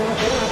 Yeah.